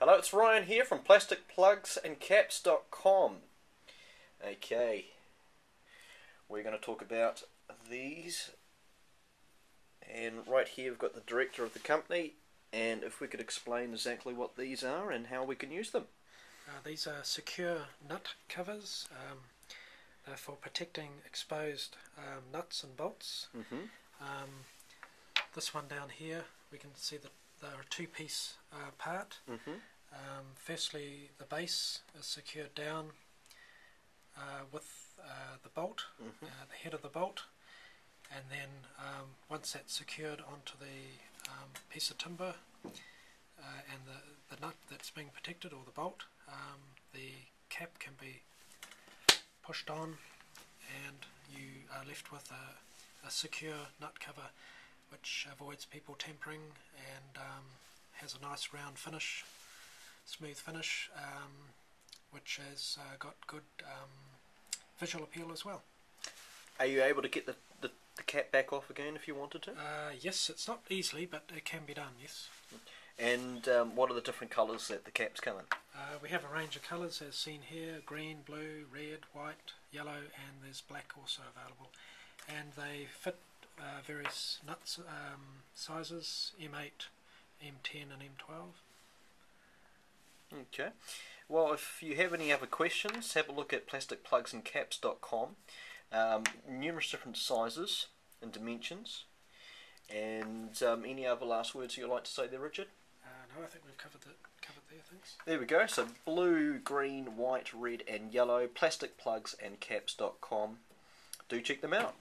Hello, it's Ryan here from plasticplugsandcaps.com. Okay, we're going to talk about these. And right here we've got the director of the company, and if we could explain exactly what these are and how we can use them. Uh, these are secure nut covers. Um, they're for protecting exposed um, nuts and bolts. Mm-hmm. Um, this one down here, we can see that they're a two-piece uh, part. Mm-hmm. Um, firstly, the base is secured down uh, with uh, the bolt, Mhm. uh, the head of the bolt, and then um, once that's secured onto the um, piece of timber uh, and the, the nut that's being protected, or the bolt, um, the cap can be pushed on and you are left with a, a secure nut cover which avoids people tampering and um, has a nice round finish, smooth finish, um, which has uh, got good um, visual appeal as well. Are you able to get the, the, the cap back off again if you wanted to? Uh, yes, it's not easily, but it can be done. Yes, And um, what are the different colours that the caps come in? uh, we have a range of colours as seen here: green, blue, red, white, yellow, and there's black also available. And they fit uh, various nuts um, sizes: M8, M10, and M12. Okay. Well, if you have any other questions, have a look at plasticplugsandcaps.com. Um, numerous different sizes and dimensions. And um, any other last words you'd like to say there, Richard? Uh, no, I think we've covered it. Covered there. Thanks. There we go. So blue, green, white, red, and yellow. Plasticplugsandcaps.com. Do check them out.